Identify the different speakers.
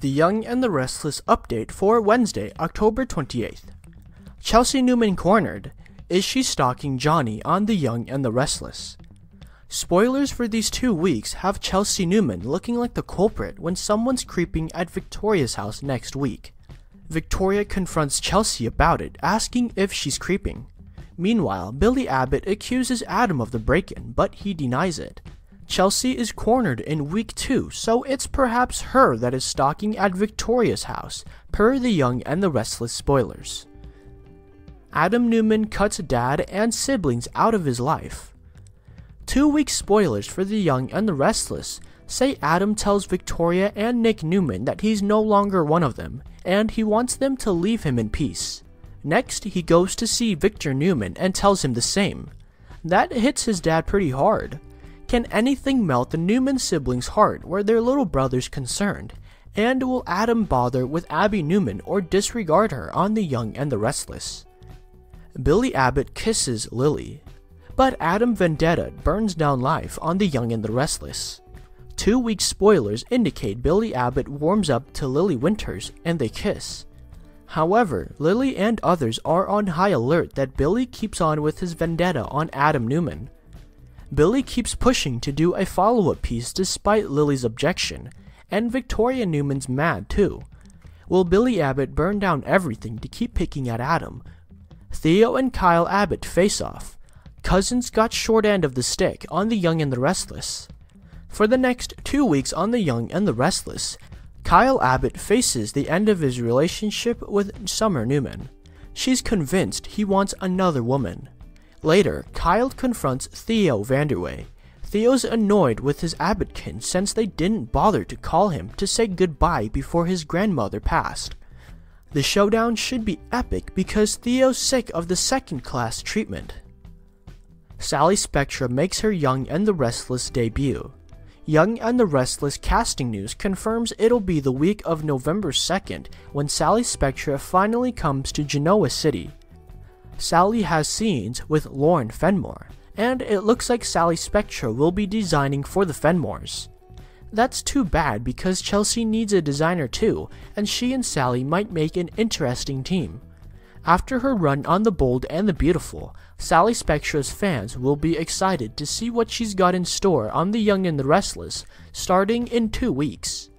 Speaker 1: The Young and the Restless update for Wednesday, October 28th. Chelsea Newman cornered. Is she stalking Johnny on The Young and the Restless? Spoilers for these two weeks have Chelsea Newman looking like the culprit when someone's creeping at Victoria's house next week. Victoria confronts Chelsea about it, asking if she's creeping. Meanwhile, Billy Abbott accuses Adam of the break in, but he denies it. Chelsea is cornered in week two, so it's perhaps her that is stalking at Victoria's house, per the Young and the Restless spoilers. Adam Newman cuts dad and siblings out of his life. Two week spoilers for The Young and the Restless say Adam tells Victoria and Nick Newman that he's no longer one of them, and he wants them to leave him in peace. Next, he goes to see Victor Newman and tells him the same. That hits his dad pretty hard. Can anything melt the Newman siblings' heart where their little brother's concerned? And will Adam bother with Abby Newman or disregard her on The Young and the Restless? Billy Abbott kisses Lily, but Adam Vendetta burns down life on The Young and the Restless. Two week spoilers indicate Billy Abbott warms up to Lily Winters and they kiss. However, Lily and others are on high alert that Billy keeps on with his vendetta on Adam Newman. Billy keeps pushing to do a follow up piece despite Lily's objection, and Victoria Newman's mad too. Will Billy Abbott burn down everything to keep picking at Adam? Theo and Kyle Abbott face off. Cousins got short end of the stick on The Young and the Restless. For the next two weeks on The Young and the Restless, Kyle Abbott faces the end of his relationship with Summer Newman. She's convinced he wants another woman. Later, Kyle confronts Theo Vanderway. Theo's annoyed with his Abbottkin since they didn't bother to call him to say goodbye before his grandmother passed. The showdown should be epic because Theo's sick of the second class treatment. Sally Spectra makes her Young and the Restless debut. Young and the Restless casting news confirms it'll be the week of November 2nd when Sally Spectra finally comes to Genoa City. Sally has scenes with Lauren Fenmore, and it looks like Sally Spectra will be designing for the Fenmores. That's too bad because Chelsea needs a designer too, and she and Sally might make an interesting team. After her run on The Bold and the Beautiful, Sally Spectra's fans will be excited to see what she's got in store on The Young and the Restless, starting in two weeks.